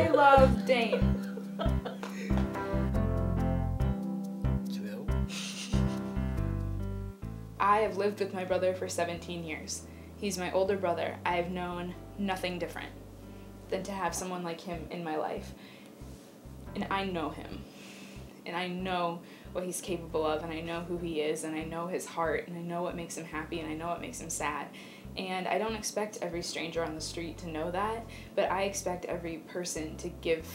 I love Dane. I have lived with my brother for 17 years. He's my older brother. I have known nothing different than to have someone like him in my life. And I know him. And I know what he's capable of, and I know who he is, and I know his heart, and I know what makes him happy, and I know what makes him sad. And I don't expect every stranger on the street to know that, but I expect every person to give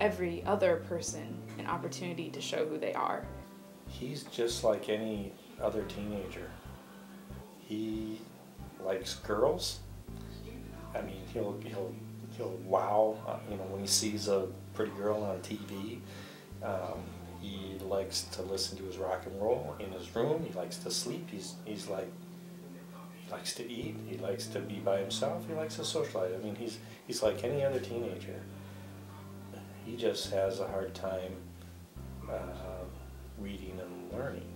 every other person an opportunity to show who they are. He's just like any other teenager. He likes girls. I mean, he'll he'll he'll wow, uh, you know, when he sees a pretty girl on TV. Um, he likes to listen to his rock and roll in his room. He likes to sleep. He's he's like likes to eat. He likes to be by himself. He likes to socialize. I mean, he's he's like any other teenager. He just has a hard time uh, reading and learning.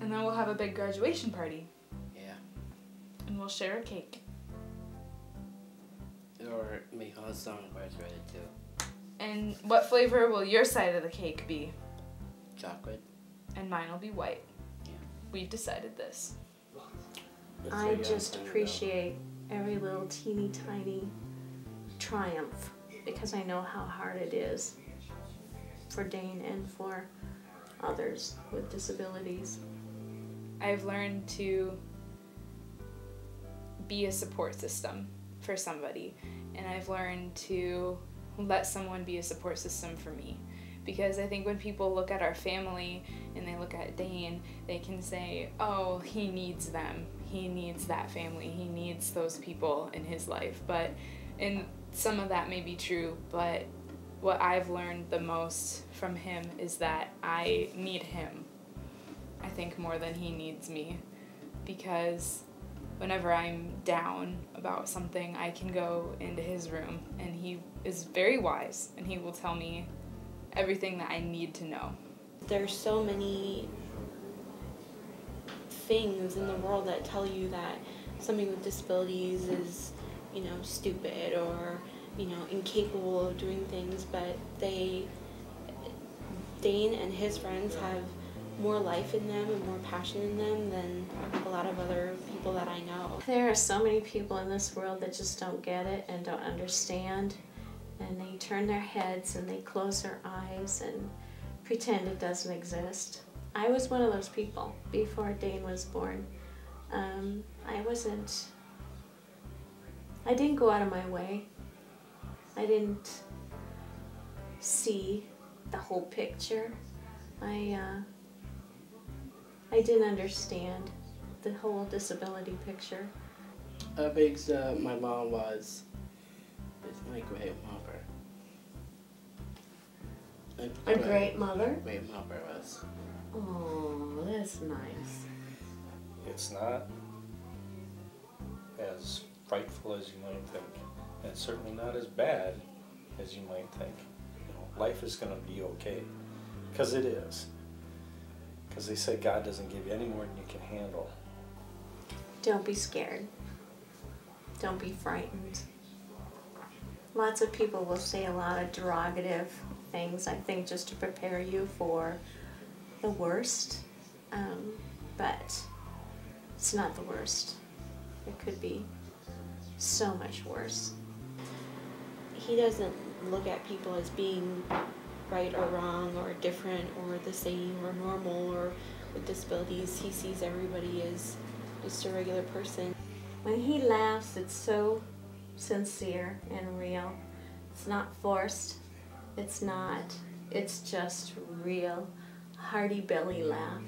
And then we'll have a big graduation party, Yeah. and we'll share a cake. Or make all the songbirds ready too. And what flavor will your side of the cake be? Chocolate. And mine will be white. Yeah. We've decided this. It's I a young just thing, though. appreciate every little teeny tiny triumph because I know how hard it is for Dane and for others with disabilities. I've learned to be a support system for somebody, and I've learned to let someone be a support system for me. Because I think when people look at our family and they look at Dane, they can say, oh, he needs them. He needs that family. He needs those people in his life. But, and some of that may be true, but what I've learned the most from him is that I need him. I think more than he needs me because whenever I'm down about something, I can go into his room and he is very wise and he will tell me everything that I need to know. There's so many things in the world that tell you that somebody with disabilities is, you know, stupid or, you know, incapable of doing things, but they, Dane and his friends have more life in them and more passion in them than a lot of other people that I know. There are so many people in this world that just don't get it and don't understand, and they turn their heads and they close their eyes and pretend it doesn't exist. I was one of those people before Dane was born. Um, I wasn't. I didn't go out of my way. I didn't see the whole picture. I uh, I didn't understand the whole disability picture. How big's uh, my mom was with my great mother. A great mother? Great mother was. Oh, that's nice. It's not as frightful as you might think. And it's certainly not as bad as you might think. You know, life is going to be okay. Because it is. Because they say God doesn't give you any more than you can handle. Don't be scared. Don't be frightened. Lots of people will say a lot of derogative things, I think, just to prepare you for the worst. Um, but it's not the worst. It could be so much worse. He doesn't look at people as being right or wrong or different or the same or normal or with disabilities. He sees everybody as just a regular person. When he laughs, it's so sincere and real. It's not forced. It's not. It's just real, hearty belly mm, laugh.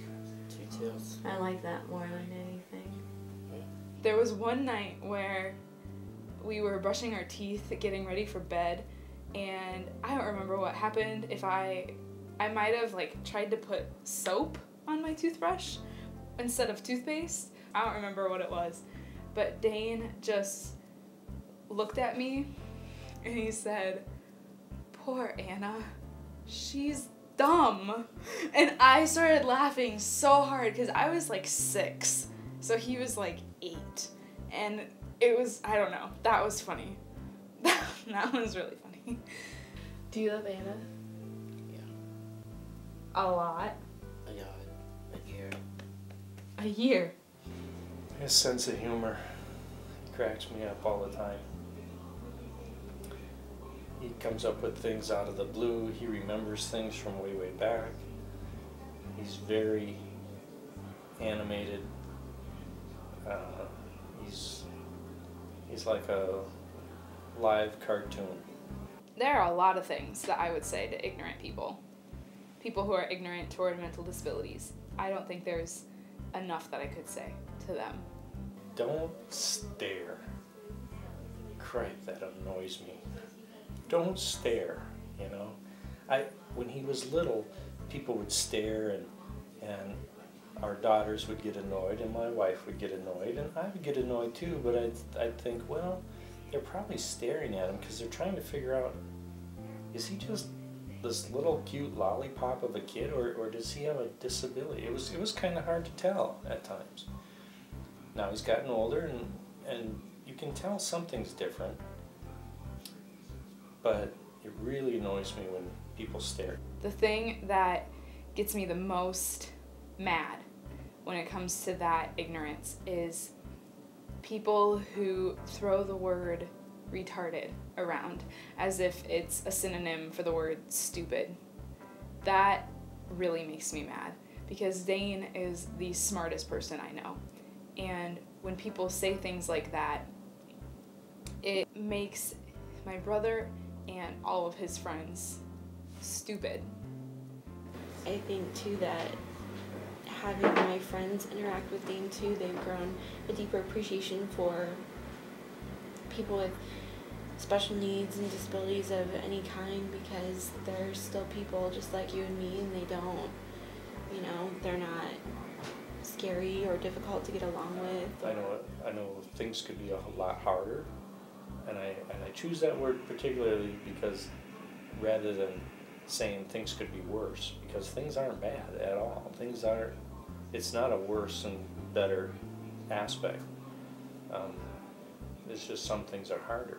Two. I like that more than anything. There was one night where we were brushing our teeth, getting ready for bed, and I don't remember what happened. If I, I might have like tried to put soap on my toothbrush instead of toothpaste. I don't remember what it was, but Dane just looked at me and he said, "Poor Anna, she's dumb," and I started laughing so hard because I was like six, so he was like eight, and it was I don't know that was funny. that was really funny. Do you love Anna? Yeah. A lot. I got a year. A A year. His sense of humor cracks me up all the time. He comes up with things out of the blue. He remembers things from way, way back. He's very animated. Uh, he's he's like a live cartoon. There are a lot of things that I would say to ignorant people. People who are ignorant toward mental disabilities. I don't think there's enough that I could say to them. Don't stare. Cripe, that annoys me. Don't stare, you know. I when he was little, people would stare and and our daughters would get annoyed and my wife would get annoyed and I would get annoyed too, but I'd, I'd think, well, they're probably staring at him because they're trying to figure out, is he just this little cute lollipop of a kid or, or does he have a disability? It was, it was kind of hard to tell at times. Now he's gotten older and, and you can tell something's different, but it really annoys me when people stare. The thing that gets me the most mad when it comes to that ignorance is people who throw the word retarded around as if it's a synonym for the word stupid. That really makes me mad because Dane is the smartest person I know. And when people say things like that, it makes my brother and all of his friends stupid. I think too that having my friends interact with Dane too, they've grown a deeper appreciation for people with special needs and disabilities of any kind because they're still people just like you and me and they don't you know they're not scary or difficult to get along with I know I know things could be a lot harder, and I and I choose that word particularly because rather than saying things could be worse, because things aren't bad at all. Things aren't. It's not a worse and better aspect. Um, it's just some things are harder.